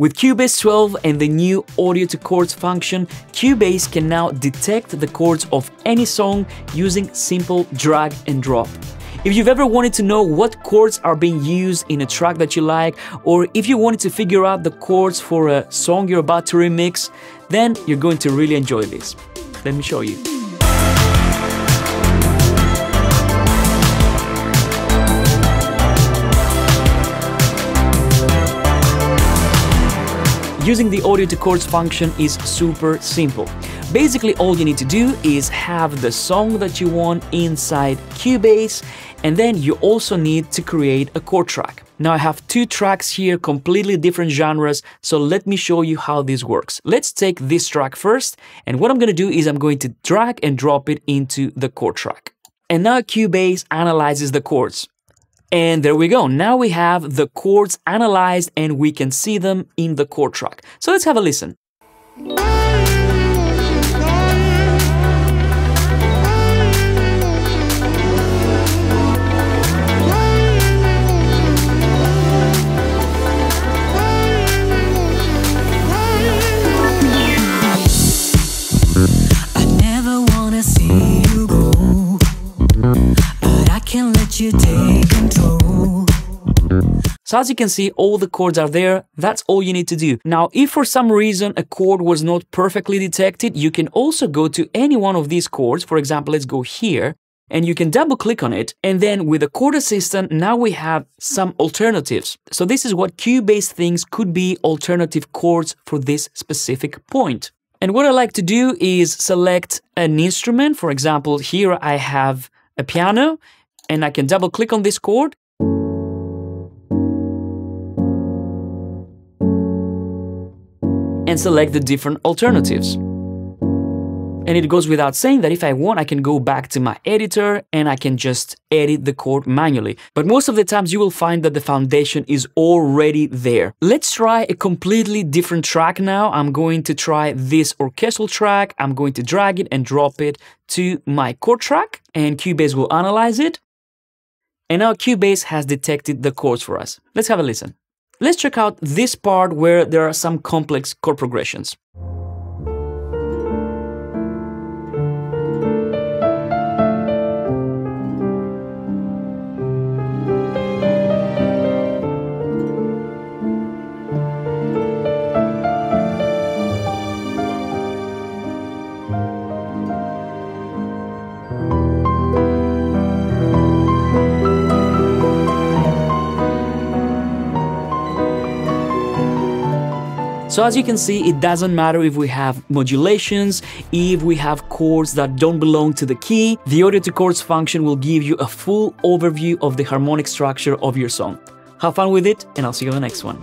With Cubase 12 and the new audio to chords function, Cubase can now detect the chords of any song using simple drag and drop. If you've ever wanted to know what chords are being used in a track that you like, or if you wanted to figure out the chords for a song you're about to remix, then you're going to really enjoy this. Let me show you. Using the audio to chords function is super simple. Basically, all you need to do is have the song that you want inside Cubase, and then you also need to create a chord track. Now I have two tracks here, completely different genres, so let me show you how this works. Let's take this track first, and what I'm gonna do is I'm going to drag and drop it into the chord track. And now Cubase analyzes the chords. And there we go. Now we have the chords analyzed and we can see them in the chord track. So let's have a listen. You take. So as you can see, all the chords are there. That's all you need to do. Now, if for some reason a chord was not perfectly detected, you can also go to any one of these chords. For example, let's go here and you can double click on it. And then with the chord assistant, now we have some alternatives. So this is what Cubase thinks could be alternative chords for this specific point. And what I like to do is select an instrument. For example, here I have a piano and I can double click on this chord and select the different alternatives. And it goes without saying that if I want, I can go back to my editor and I can just edit the chord manually. But most of the times you will find that the foundation is already there. Let's try a completely different track now. I'm going to try this orchestral track. I'm going to drag it and drop it to my chord track and Cubase will analyze it. And now Cubase has detected the chords for us. Let's have a listen. Let's check out this part where there are some complex chord progressions. So as you can see, it doesn't matter if we have modulations, if we have chords that don't belong to the key, the audio to chords function will give you a full overview of the harmonic structure of your song. Have fun with it, and I'll see you on the next one.